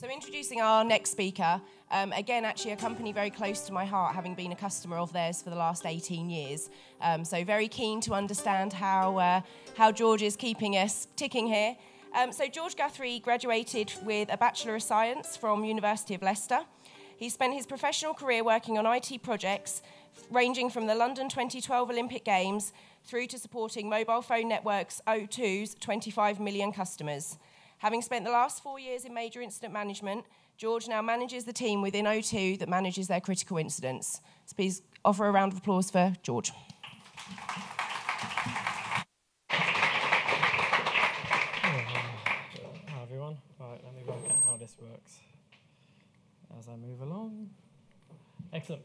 So, introducing our next speaker, um, again, actually, a company very close to my heart, having been a customer of theirs for the last 18 years. Um, so, very keen to understand how, uh, how George is keeping us ticking here. Um, so, George Guthrie graduated with a Bachelor of Science from University of Leicester. He spent his professional career working on IT projects ranging from the London 2012 Olympic Games through to supporting mobile phone networks O2's 25 million customers. Having spent the last four years in major incident management, George now manages the team within O2 that manages their critical incidents. So please offer a round of applause for George. Hi everyone. Right, let me work out how this works as I move along. Excellent.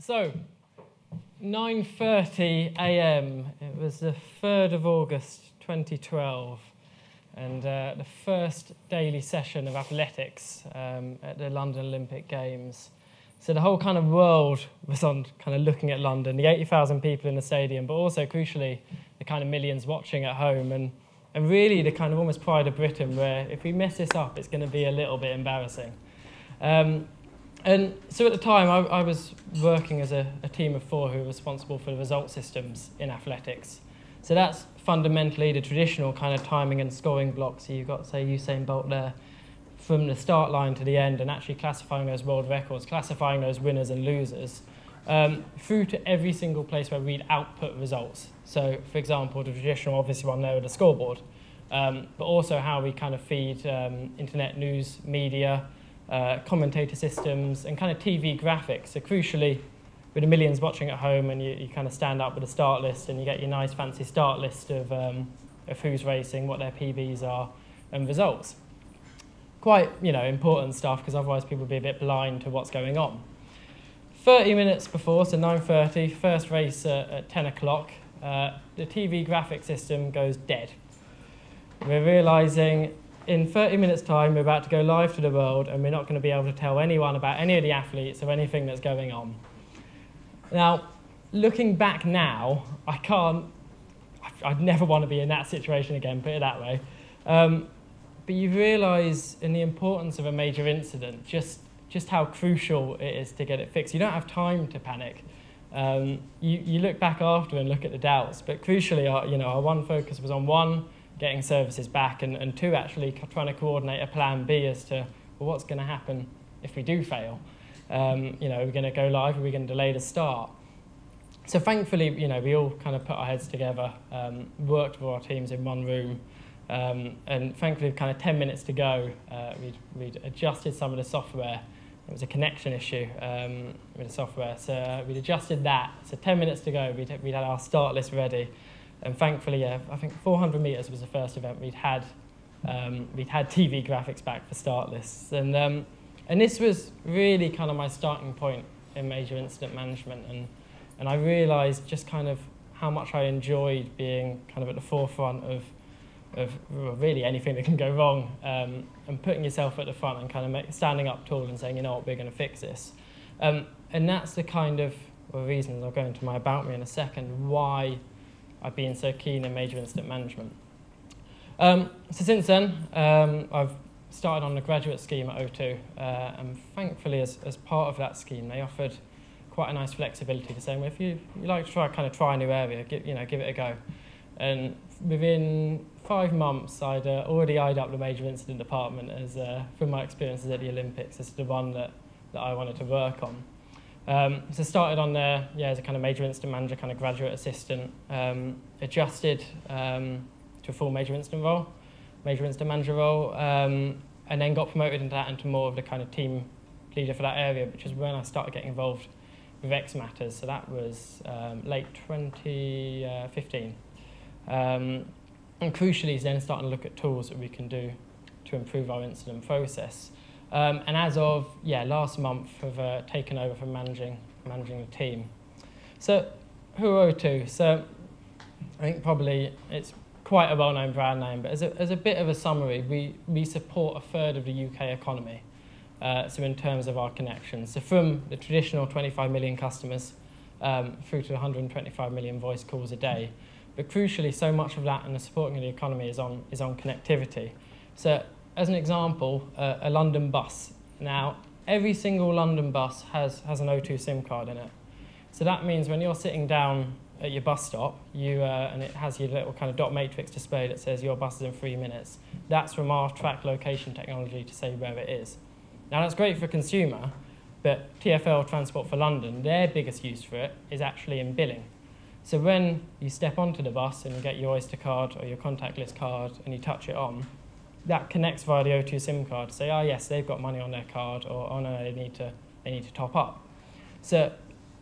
So, 9:30 a.m. It was the 3rd of August 2012 and uh, the first daily session of athletics um, at the London Olympic Games. So the whole kind of world was on kind of looking at London, the 80,000 people in the stadium, but also crucially the kind of millions watching at home and, and really the kind of almost pride of Britain where if we mess this up, it's going to be a little bit embarrassing. Um, and so at the time, I, I was working as a, a team of four who were responsible for the result systems in athletics. So that's fundamentally the traditional kind of timing and scoring blocks. So you've got, say, Usain Bolt there from the start line to the end and actually classifying those world records, classifying those winners and losers, um, through to every single place where we'd output results. So, for example, the traditional obviously one there with the scoreboard, um, but also how we kind of feed um, internet news, media, uh, commentator systems, and kind of TV graphics. So, crucially, with millions watching at home and you, you kind of stand up with a start list and you get your nice fancy start list of, um, of who's racing, what their PBs are, and results. Quite, you know, important stuff because otherwise people would be a bit blind to what's going on. 30 minutes before, so 9.30, first race uh, at 10 o'clock, uh, the TV graphic system goes dead. We're realising in 30 minutes time we're about to go live to the world and we're not going to be able to tell anyone about any of the athletes or anything that's going on. Now, looking back now, I can't, I'd never want to be in that situation again, put it that way. Um, but you realise in the importance of a major incident, just, just how crucial it is to get it fixed. You don't have time to panic. Um, you, you look back after and look at the doubts, but crucially, our, you know, our one focus was on one, getting services back, and, and two, actually trying to coordinate a plan B as to well, what's going to happen if we do fail. Um, you know, are we going to go live? Are we going to delay the start? So thankfully, you know, we all kind of put our heads together, um, worked with our teams in one room, um, and thankfully, kind of 10 minutes to go, uh, we'd, we'd adjusted some of the software. It was a connection issue um, with the software, so uh, we'd adjusted that. So 10 minutes to go, we'd, we'd had our start list ready, and thankfully, yeah, I think 400 meters was the first event we'd had. Um, we'd had TV graphics back for start lists, and um, and this was really kind of my starting point in major incident management. And, and I realized just kind of how much I enjoyed being kind of at the forefront of, of really anything that can go wrong um, and putting yourself at the front and kind of make, standing up tall and saying, you know what, we're going to fix this. Um, and that's the kind of well, reasons I'll go into my about me in a second, why I've been so keen in major incident management. Um, so since then, um, I've started on a graduate scheme at O2, uh, and thankfully, as, as part of that scheme, they offered quite a nice flexibility to say, well, if you, you like to try kind of try a new area, give, you know, give it a go. And within five months, I'd uh, already eyed up the major incident department as, uh, from my experiences at the Olympics, as the one that, that I wanted to work on. Um, so started on there, yeah, as a kind of major incident manager, kind of graduate assistant, um, adjusted um, to a full major incident role major incident manager role, um, and then got promoted into that into more of the kind of team leader for that area, which is when I started getting involved with xMatters. So that was um, late 2015. Um, and crucially, then starting to look at tools that we can do to improve our incident process. Um, and as of yeah last month, have uh, taken over from managing managing the team. So who are O2? So I think probably it's quite a well-known brand name, but as a, as a bit of a summary, we, we support a third of the UK economy. Uh, so in terms of our connections, so from the traditional 25 million customers um, through to 125 million voice calls a day, but crucially, so much of that and the supporting of the economy is on is on connectivity. So as an example, uh, a London bus. Now, every single London bus has, has an O2 SIM card in it. So that means when you're sitting down at your bus stop, you, uh, and it has your little kind of dot matrix display that says your bus is in three minutes. That's from our track location technology to say where it is. Now that's great for consumer, but TfL Transport for London, their biggest use for it is actually in billing. So when you step onto the bus and you get your Oyster card or your contactless card and you touch it on, that connects via the O2 SIM card to say, oh yes, they've got money on their card, or oh no, they need to, they need to top up. So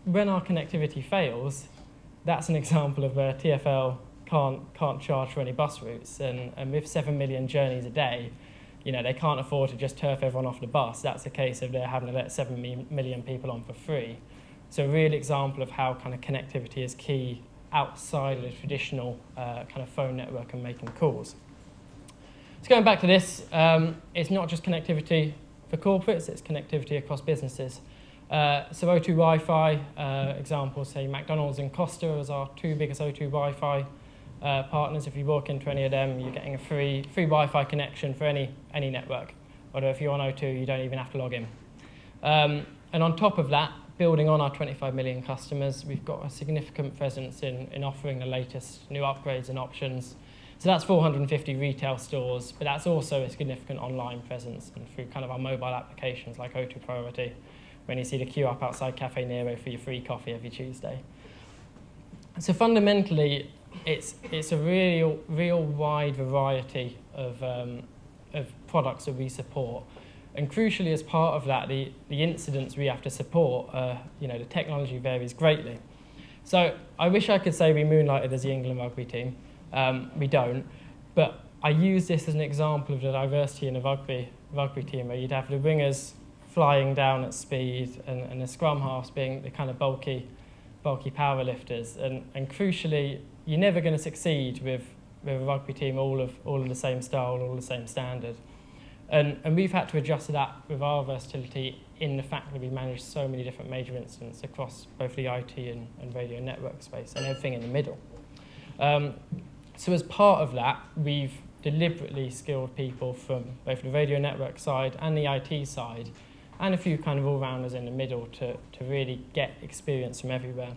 when our connectivity fails, that's an example of where TfL can't, can't charge for any bus routes. And, and with 7 million journeys a day, you know, they can't afford to just turf everyone off the bus. That's a case of they're having to let 7 million people on for free. So a real example of how kind of connectivity is key outside of the traditional uh, kind of phone network and making calls. So going back to this, um, it's not just connectivity for corporates, it's connectivity across businesses. Uh, so O2 Wi-Fi uh, examples, say McDonald's and Costa as our two biggest O2 Wi-Fi uh, partners. If you walk into any of them, you're getting a free, free Wi-Fi connection for any, any network. Although if you're on O2, you don't even have to log in. Um, and on top of that, building on our 25 million customers, we've got a significant presence in, in offering the latest new upgrades and options. So that's 450 retail stores, but that's also a significant online presence and through kind of our mobile applications like O2 Priority when you see the queue up outside Caffè Nero for your free coffee every Tuesday. So fundamentally, it's, it's a real, real wide variety of, um, of products that we support. And crucially, as part of that, the, the incidents we have to support, uh, you know, the technology varies greatly. So I wish I could say we moonlighted as the England rugby team. Um, we don't. But I use this as an example of the diversity in a rugby, rugby team where you'd have the wingers flying down at speed and, and the scrum halves being the kind of bulky, bulky power lifters. And, and crucially, you're never going to succeed with, with a rugby team all of, all of the same style, all the same standard. And, and we've had to adjust to that with our versatility in the fact that we manage so many different major incidents across both the IT and, and radio network space and everything in the middle. Um, so as part of that, we've deliberately skilled people from both the radio network side and the IT side and a few kind of all-rounders in the middle to, to really get experience from everywhere.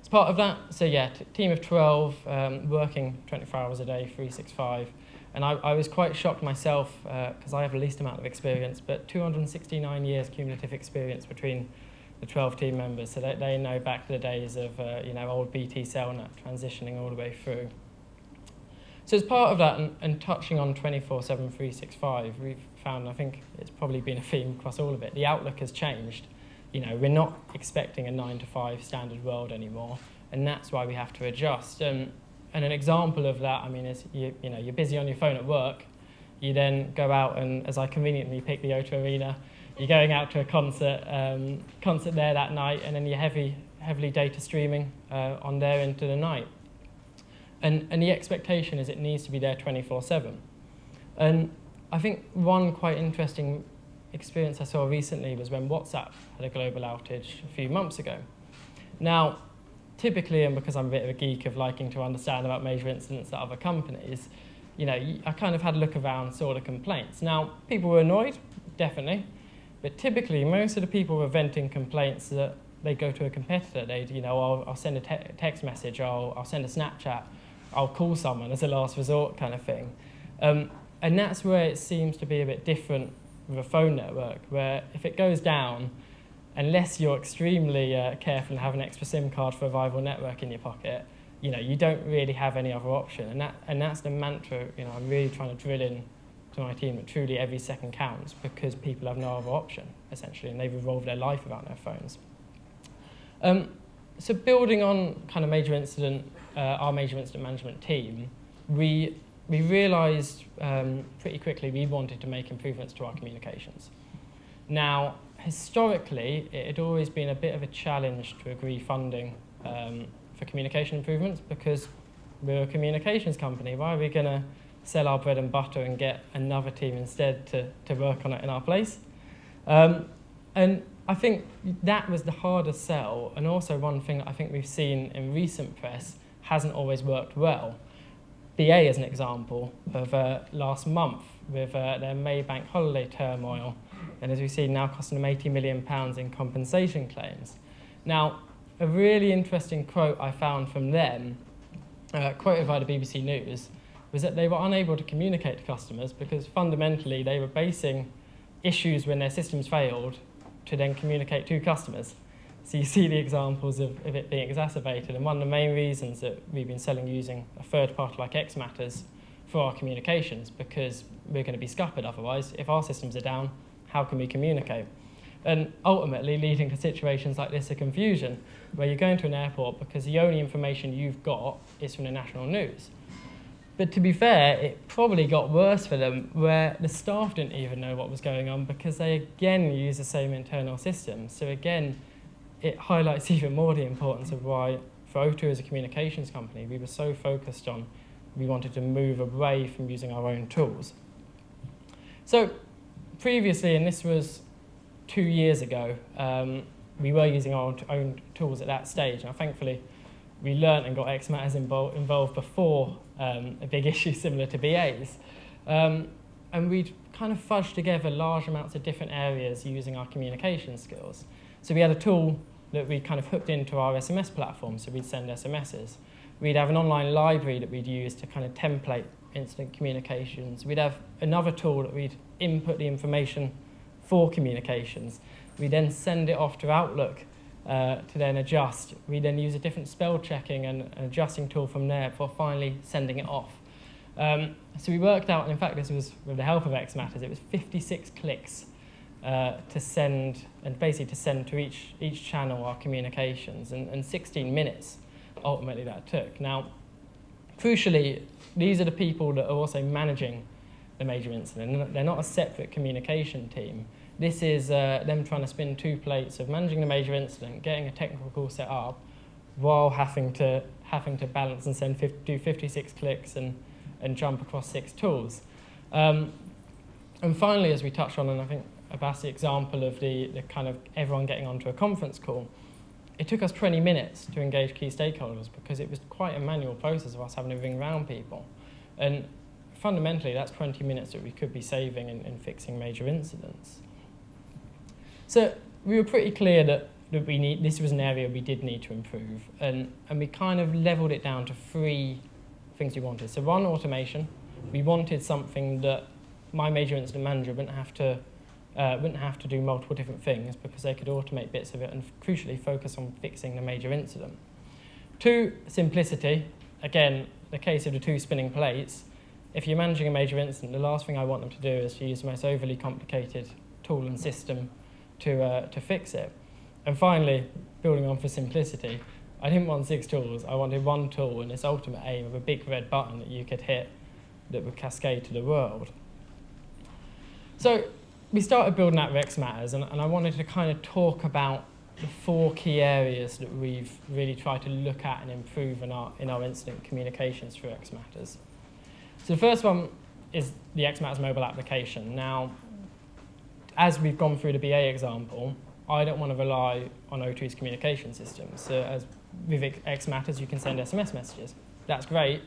As part of that, so yeah, team of 12, um, working 24 hours a day, 365. And I, I was quite shocked myself, because uh, I have the least amount of experience, but 269 years cumulative experience between the 12 team members. So they, they know back to the days of, uh, you know, old BT Cellnet transitioning all the way through. So as part of that, and, and touching on 24-7, 365, we've found, I think it's probably been a theme across all of it, the outlook has changed. You know, we're not expecting a 9 to 5 standard world anymore, and that's why we have to adjust. Um, and an example of that, I mean, is you, you know, you're busy on your phone at work, you then go out and, as I conveniently pick the O2 Arena, you're going out to a concert, um, concert there that night, and then you're heavy, heavily data streaming uh, on there into the night. And, and the expectation is it needs to be there 24-7. And I think one quite interesting experience I saw recently was when WhatsApp had a global outage a few months ago. Now, typically, and because I'm a bit of a geek of liking to understand about major incidents at other companies, you know, I kind of had a look around, saw the complaints. Now, people were annoyed, definitely, but typically most of the people were venting complaints that they go to a competitor. They'd, you know, oh, I'll, I'll send a te text message, I'll, I'll send a Snapchat, I'll call someone as a last resort kind of thing. Um, and that's where it seems to be a bit different with a phone network, where if it goes down, unless you're extremely uh, careful and have an extra SIM card for a rival network in your pocket, you know, you don't really have any other option. And, that, and that's the mantra, you know, I'm really trying to drill in to my team that truly every second counts because people have no other option, essentially, and they've evolved their life without their phones. Um, so building on kind of major incident uh, our major incident management team, we, we realized um, pretty quickly we wanted to make improvements to our communications. Now, historically, it had always been a bit of a challenge to agree funding um, for communication improvements because we're a communications company. Why are we going to sell our bread and butter and get another team instead to, to work on it in our place? Um, and I think that was the hardest sell, and also one thing that I think we've seen in recent press hasn't always worked well. BA as an example of uh, last month with uh, their Maybank holiday turmoil, and as we see now costing them 80 million pounds in compensation claims. Now, a really interesting quote I found from them, uh, quoted by the BBC News, was that they were unable to communicate to customers because fundamentally they were basing issues when their systems failed to then communicate to customers. So you see the examples of, of it being exacerbated. And one of the main reasons that we've been selling using a third party like xMatters for our communications because we're going to be scuppered otherwise. If our systems are down, how can we communicate? And ultimately leading to situations like this of confusion, where you're going to an airport because the only information you've got is from the national news. But to be fair, it probably got worse for them where the staff didn't even know what was going on because they again use the same internal system. So again, it highlights even more the importance of why for O2 as a communications company, we were so focused on we wanted to move away from using our own tools. So previously, and this was two years ago, um, we were using our own tools at that stage. Now, thankfully, we learned and got xMatters involved, involved before um, a big issue similar to BA's. Um, and we'd kind of fudged together large amounts of different areas using our communication skills. So we had a tool that we kind of hooked into our SMS platform, so we'd send SMSs. We'd have an online library that we'd use to kind of template instant communications. We'd have another tool that we'd input the information for communications. We then send it off to Outlook uh, to then adjust. We then use a different spell checking and an adjusting tool from there for finally sending it off. Um, so we worked out, and in fact this was with the help of xMatters, it was 56 clicks uh, to send, and basically to send to each, each channel our communications, and, and 16 minutes ultimately that took. Now, crucially, these are the people that are also managing the major incident. They're not a separate communication team. This is uh, them trying to spin two plates of managing the major incident, getting a technical call set up, while having to having to balance and send 50, do 56 clicks and, and jump across six tools. Um, and finally, as we touched on, and I think Abbas, the example of the, the kind of everyone getting onto a conference call, it took us 20 minutes to engage key stakeholders because it was quite a manual process of us having to ring round people. And fundamentally, that's 20 minutes that we could be saving in, in fixing major incidents. So we were pretty clear that, that we need, this was an area we did need to improve. And, and we kind of leveled it down to three things we wanted. So one, automation. We wanted something that my major incident manager wouldn't have to uh, wouldn't have to do multiple different things because they could automate bits of it and crucially focus on fixing the major incident. Two, simplicity. Again, the case of the two spinning plates. If you're managing a major incident, the last thing I want them to do is to use the most overly complicated tool and system to, uh, to fix it. And finally, building on for simplicity, I didn't want six tools. I wanted one tool and its ultimate aim of a big red button that you could hit that would cascade to the world. So we started building out xMatters, and, and I wanted to kind of talk about the four key areas that we've really tried to look at and improve in our, in our incident communications through xMatters. So the first one is the xMatters mobile application. Now, as we've gone through the BA example, I don't want to rely on O2's communication system. So as with xMatters, you can send SMS messages. That's great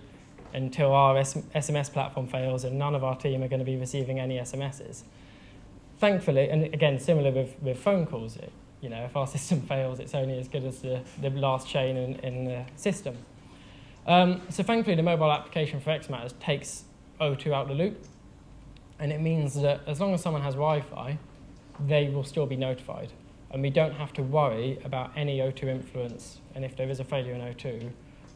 until our SMS platform fails and none of our team are going to be receiving any SMSs thankfully, and again, similar with, with phone calls, it, you know, if our system fails, it's only as good as the, the last chain in, in the system. Um, so thankfully, the mobile application for xMatters takes O2 out the loop, and it means that as long as someone has Wi-Fi, they will still be notified, and we don't have to worry about any O2 influence, and if there is a failure in O2,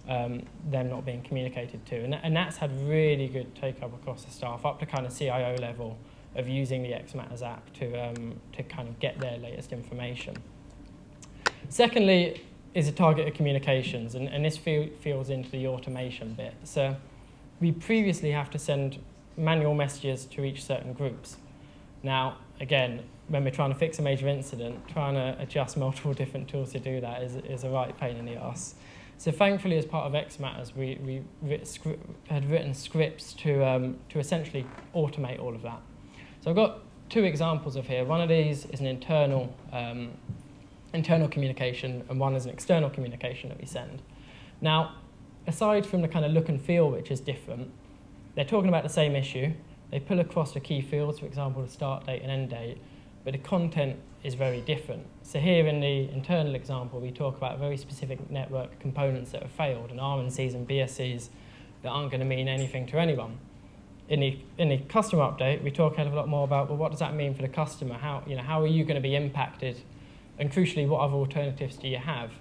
um, them not being communicated to. And, and that's had really good take-up across the staff, up to kind of CIO level, of using the xMatters app to, um, to kind of get their latest information. Secondly, is a targeted communications, and, and this feels into the automation bit. So we previously have to send manual messages to each certain groups. Now, again, when we're trying to fix a major incident, trying to adjust multiple different tools to do that is, is a right pain in the ass. So thankfully, as part of xMatters, we, we had written scripts to, um, to essentially automate all of that. So I've got two examples of here. One of these is an internal, um, internal communication and one is an external communication that we send. Now, aside from the kind of look and feel, which is different, they're talking about the same issue. They pull across the key fields, for example, the start date and end date, but the content is very different. So here in the internal example, we talk about very specific network components that have failed, and RNCs and BSCs that aren't going to mean anything to anyone. In the, in the customer update, we talk a lot more about, well, what does that mean for the customer? How, you know, how are you going to be impacted? And crucially, what other alternatives do you have?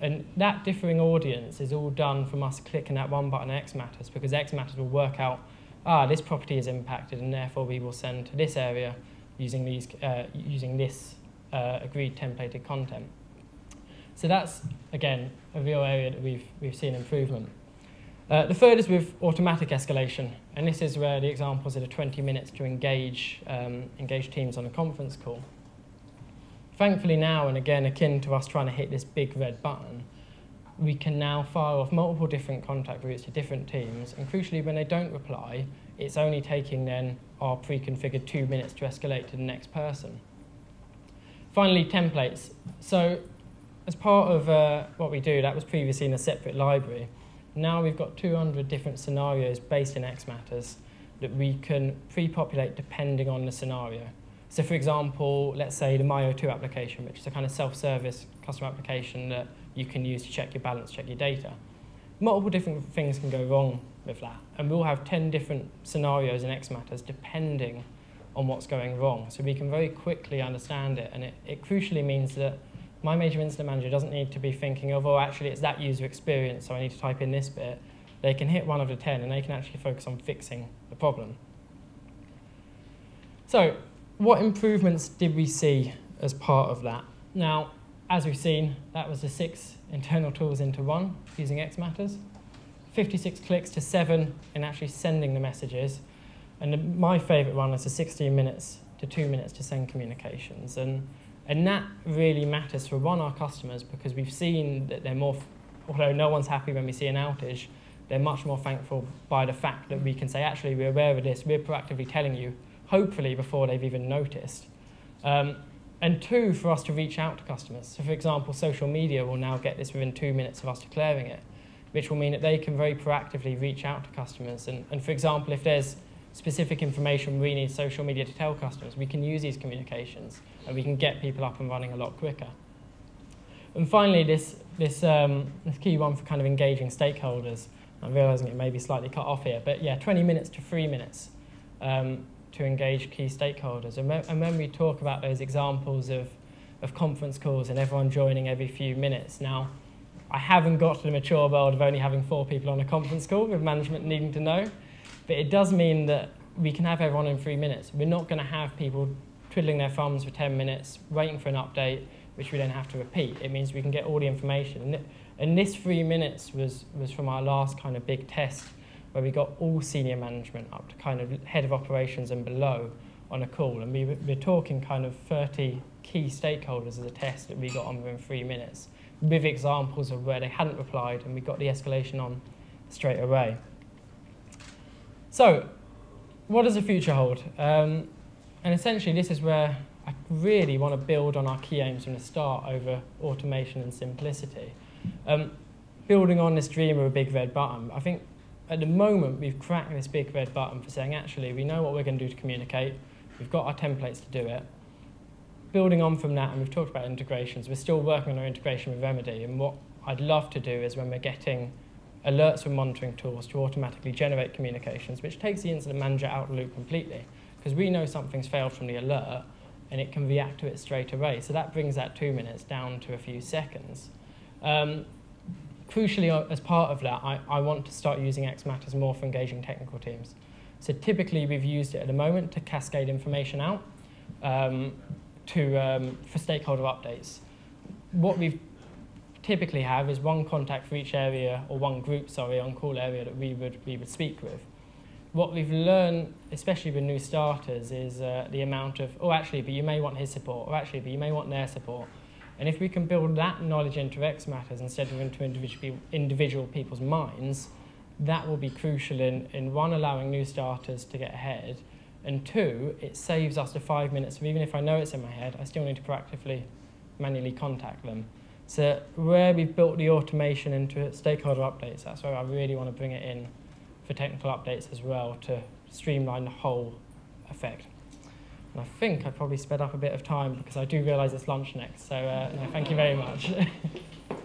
And that differing audience is all done from us clicking that one button xMatters because xMatters will work out, ah, this property is impacted and therefore we will send to this area using, these, uh, using this uh, agreed templated content. So that's, again, a real area that we've, we've seen improvement. Uh, the third is with automatic escalation, and this is where the examples are the 20 minutes to engage, um, engage teams on a conference call. Thankfully now, and again akin to us trying to hit this big red button, we can now fire off multiple different contact routes to different teams, and crucially when they don't reply, it's only taking then our pre-configured two minutes to escalate to the next person. Finally, templates. So as part of uh, what we do, that was previously in a separate library, now we've got 200 different scenarios based in xMatters that we can pre-populate depending on the scenario. So for example, let's say the MyO2 application, which is a kind of self-service customer application that you can use to check your balance, check your data. Multiple different things can go wrong with that. And we'll have 10 different scenarios in xMatters depending on what's going wrong. So we can very quickly understand it. And it, it crucially means that my major incident manager doesn't need to be thinking of, oh, actually, it's that user experience, so I need to type in this bit. They can hit one of the 10 and they can actually focus on fixing the problem. So, what improvements did we see as part of that? Now, as we've seen, that was the six internal tools into one using xMatters. 56 clicks to seven in actually sending the messages. And the, my favorite one was the 16 minutes to two minutes to send communications. And and that really matters for one, our customers, because we've seen that they're more, although no one's happy when we see an outage, they're much more thankful by the fact that we can say, actually, we're aware of this, we're proactively telling you, hopefully before they've even noticed. Um, and two, for us to reach out to customers. So, for example, social media will now get this within two minutes of us declaring it, which will mean that they can very proactively reach out to customers. And, and for example, if there's specific information we need social media to tell customers, we can use these communications and we can get people up and running a lot quicker. And finally, this, this, um, this key one for kind of engaging stakeholders. I'm realizing it may be slightly cut off here, but yeah, 20 minutes to three minutes um, to engage key stakeholders. And, and when we talk about those examples of, of conference calls and everyone joining every few minutes, now, I haven't got to the mature world of only having four people on a conference call with management needing to know. But it does mean that we can have everyone in three minutes. We're not going to have people twiddling their thumbs for 10 minutes, waiting for an update, which we then have to repeat. It means we can get all the information. And, this three minutes was, was from our last kind of big test where we got all senior management up to kind of head of operations and below on a call. And we were, we're talking kind of 30 key stakeholders as a test that we got on within three minutes with examples of where they hadn't replied and we got the escalation on straight away. So, what does the future hold? Um, and essentially, this is where I really want to build on our key aims from the start over automation and simplicity. Um, building on this dream of a big red button, I think at the moment we've cracked this big red button for saying, actually, we know what we're going to do to communicate, we've got our templates to do it. Building on from that, and we've talked about integrations, we're still working on our integration with Remedy, and what I'd love to do is when we're getting alerts from monitoring tools to automatically generate communications, which takes the incident manager out of the loop completely. Because we know something's failed from the alert and it can react to it straight away. So that brings that two minutes down to a few seconds. Um, crucially, uh, as part of that, I, I want to start using xMatters more for engaging technical teams. So typically, we've used it at the moment to cascade information out um, to, um, for stakeholder updates. What we've typically have is one contact for each area, or one group, sorry, on call area that we would, we would speak with. What we've learned, especially with new starters, is uh, the amount of, oh, actually, but you may want his support, or actually, but you may want their support. And if we can build that knowledge into xMatters instead of into individual, people's minds, that will be crucial in, in one, allowing new starters to get ahead, and two, it saves us the five minutes of even if I know it's in my head, I still need to proactively, manually contact them So where we've built the automation into stakeholder updates, that's where I really want to bring it in for technical updates as well to streamline the whole effect. And I think I probably sped up a bit of time because I do realise it's lunch next. So uh, no, thank you very much.